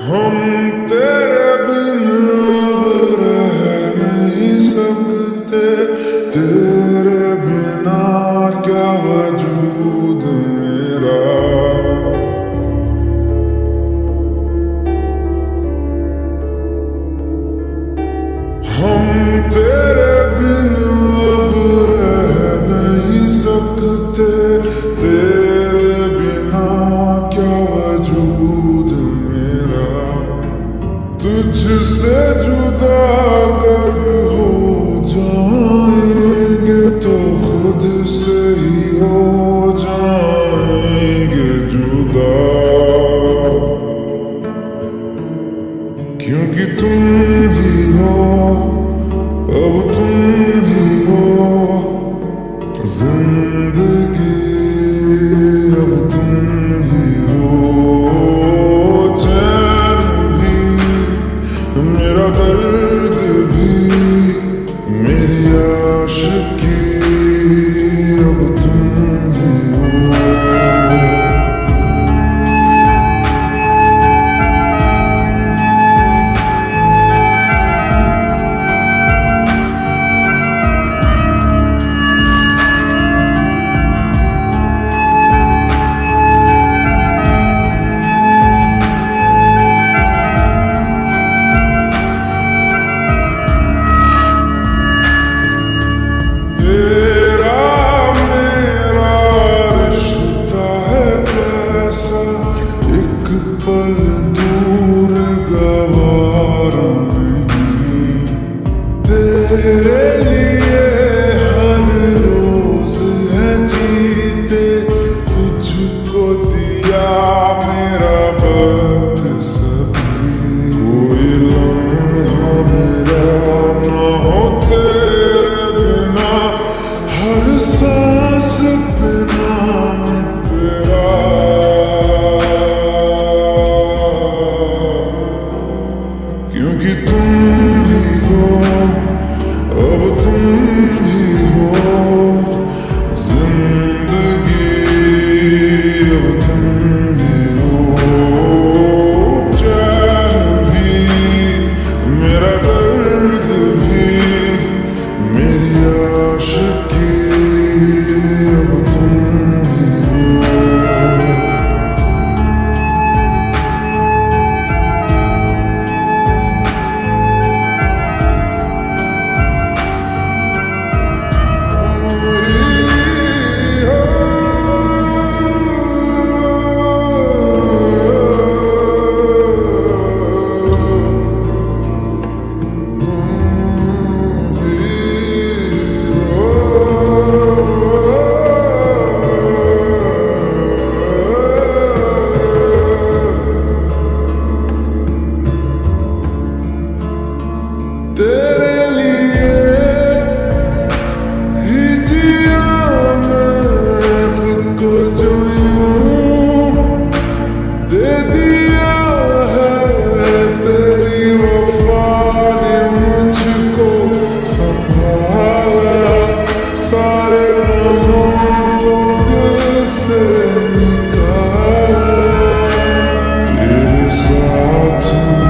Yeah. तुझसे जुदा अगर हो जाएँगे तो खुद से ही हो जाएँगे जुदा। क्योंकि तुम ही हो, अब तुम ही हो, ज़िंदगी, अब तुम ही हो। took you. क्योंकि तुम ही हो अब तुम ही हो जिंदगी अब तुम ही हो चैन भी मेरा दर्द भी मेरी आशिकी you.